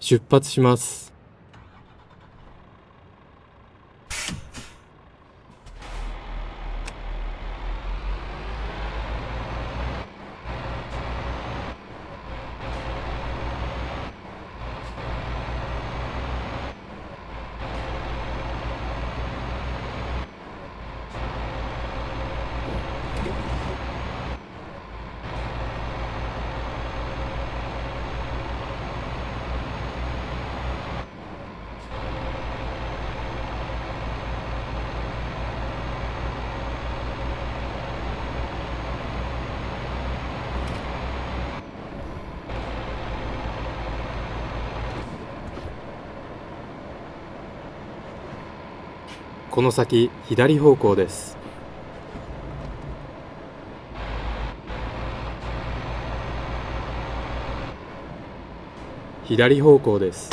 出発します。この先左方向です。左方向です。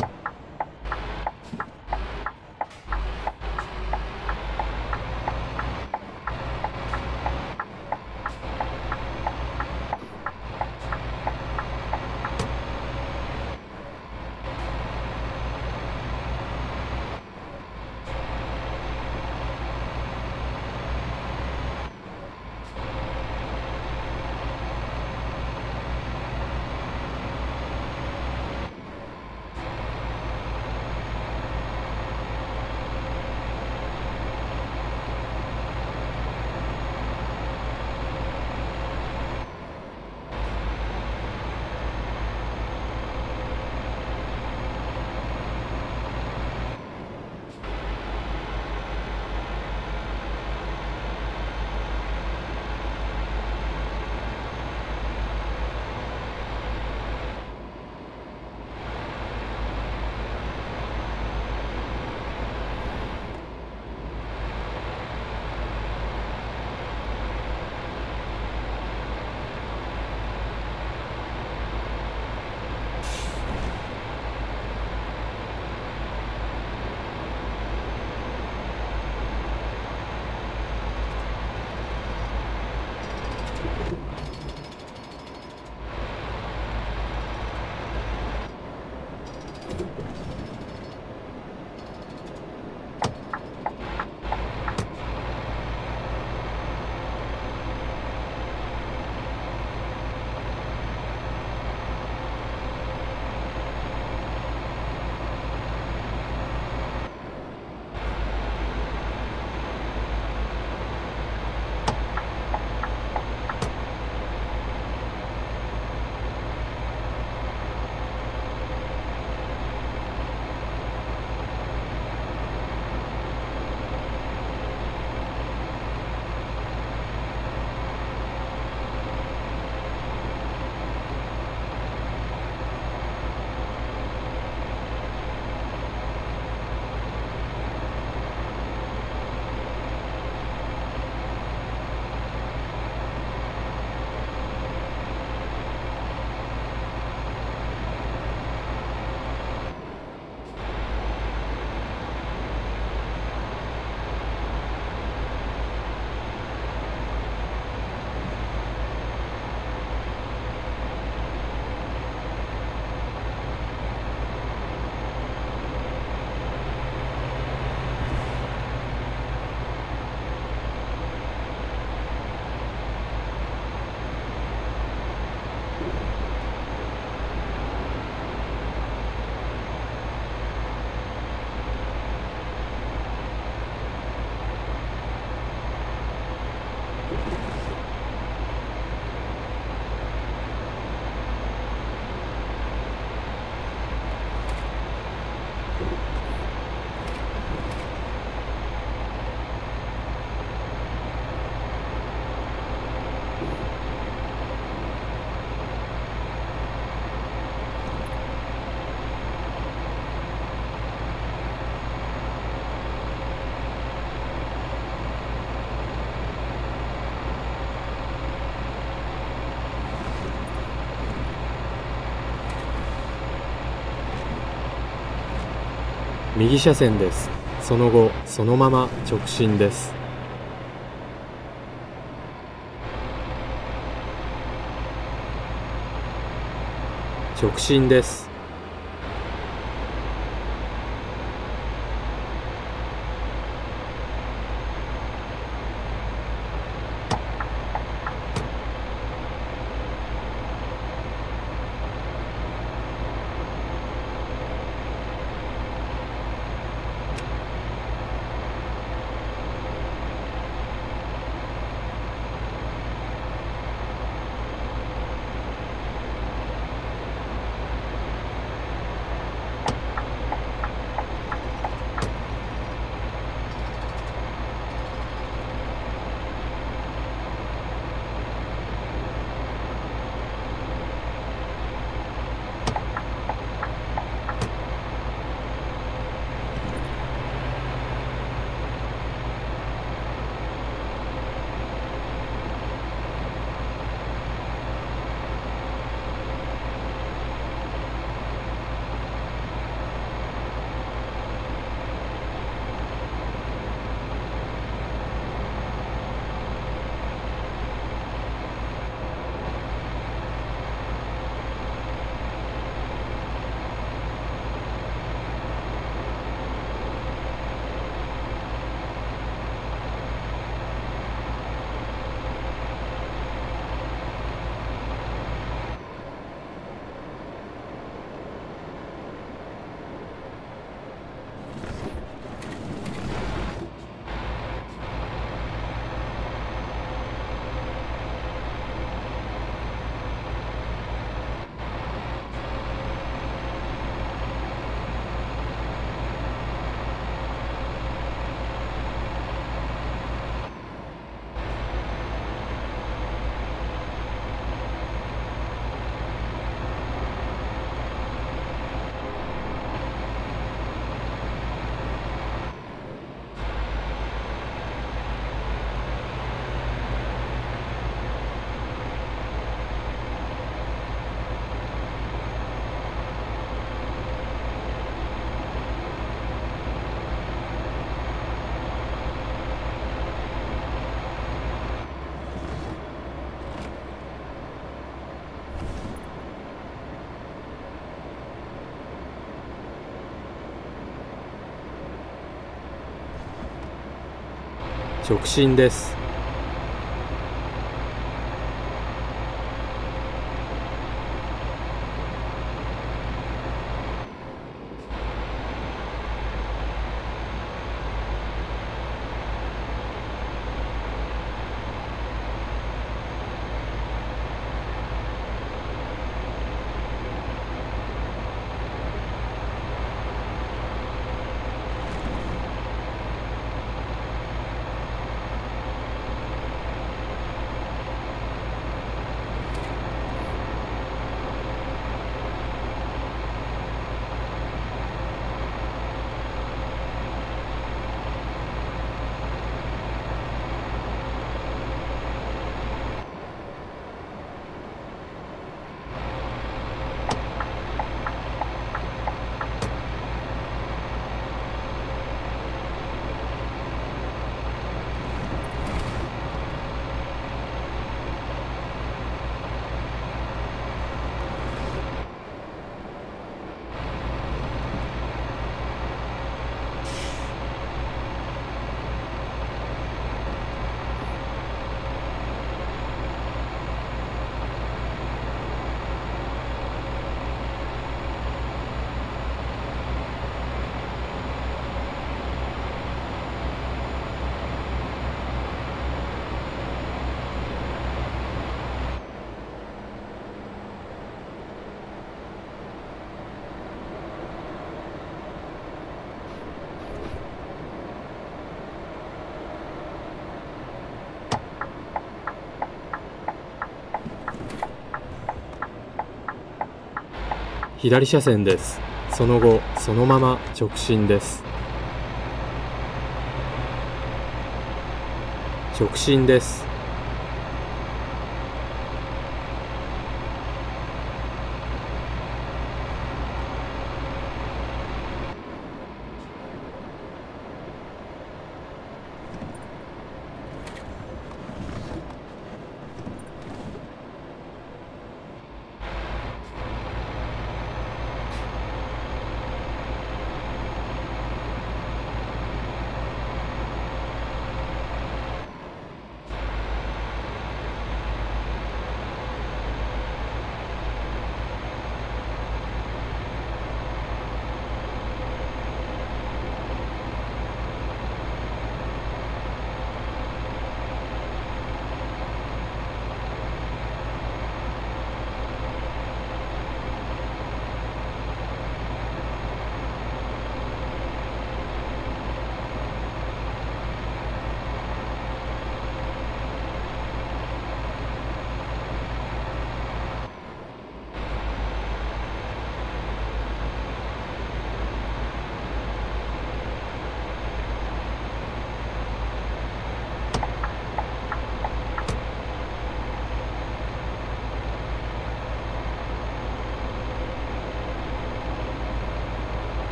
右車線です。その後そのまま直進です。直進です。直進です。左車線です。その後そのまま直進です。直進です。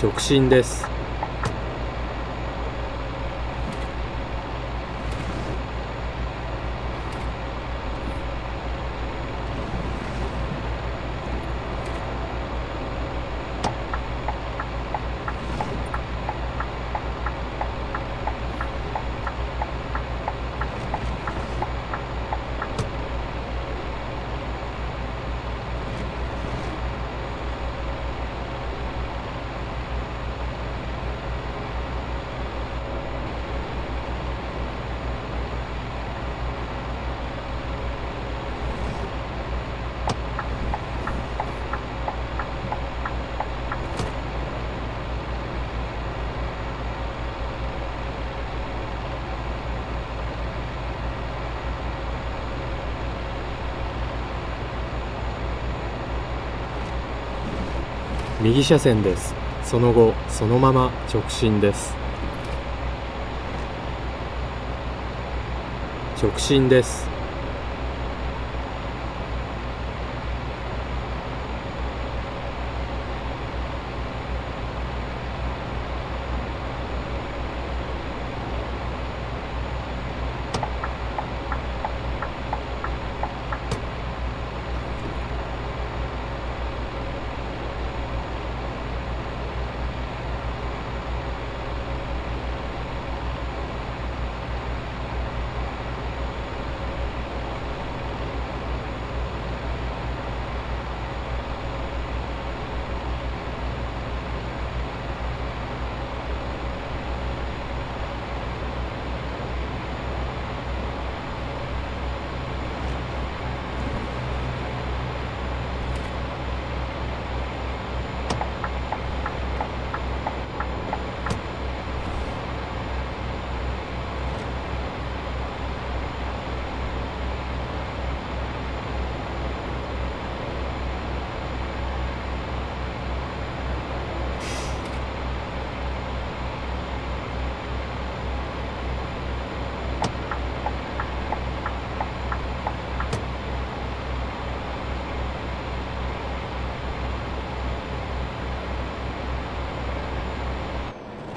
直進です。右車線です。その後そのまま直進です。直進です。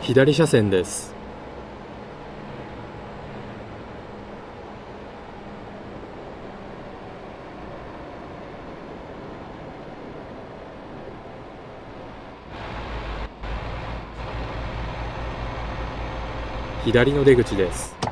左車線です。左の出口です。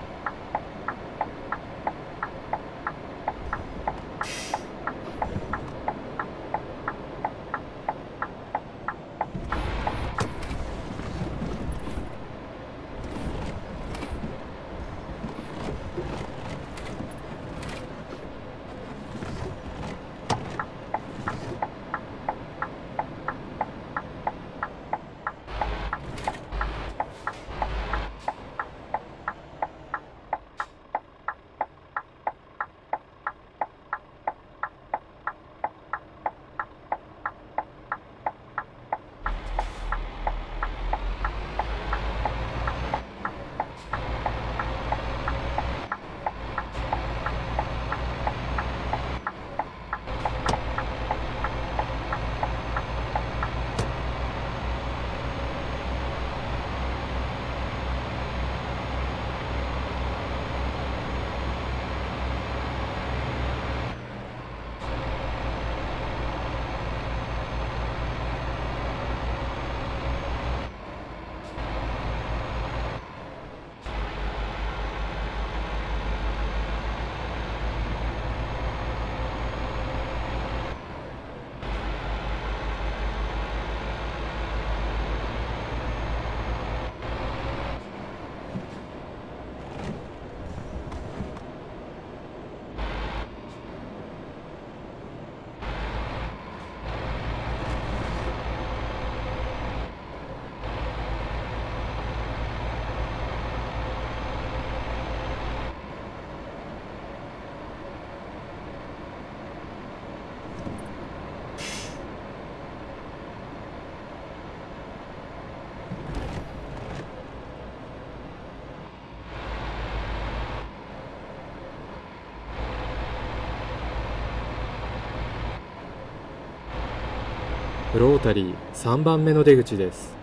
ロータリー3番目の出口です。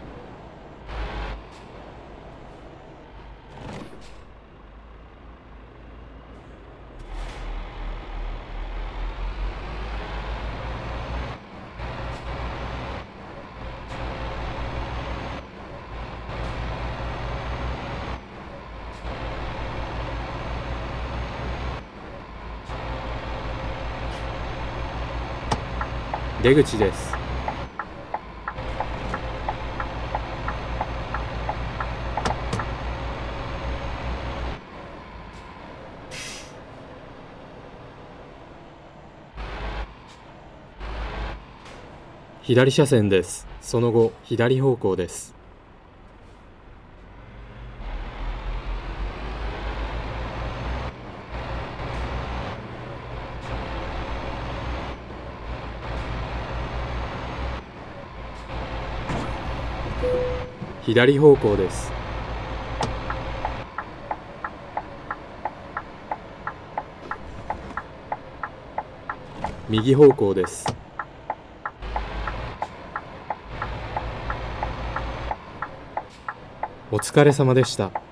出口です。左車線です。その後左方向です。左方向です。右方向です。お疲れ様でした。